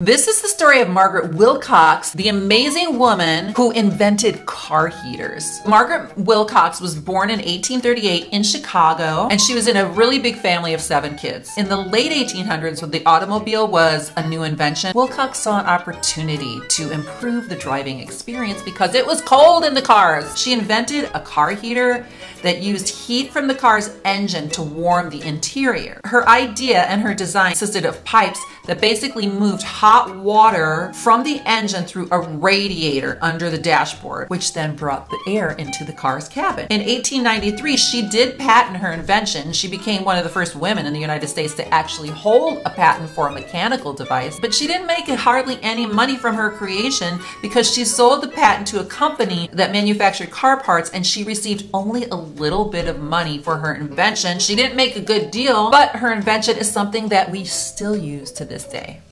This is the story of Margaret Wilcox, the amazing woman who invented car heaters. Margaret Wilcox was born in 1838 in Chicago, and she was in a really big family of seven kids. In the late 1800s, when the automobile was a new invention, Wilcox saw an opportunity to improve the driving experience because it was cold in the cars. She invented a car heater that used heat from the car's engine to warm the interior. Her idea and her design consisted of pipes that basically moved hot water from the engine through a radiator under the dashboard, which then brought the air into the car's cabin. In 1893, she did patent her invention. She became one of the first women in the United States to actually hold a patent for a mechanical device, but she didn't make hardly any money from her creation because she sold the patent to a company that manufactured car parts and she received only a little bit of money for her invention. She didn't make a good deal, but her invention is something that we still use to this day.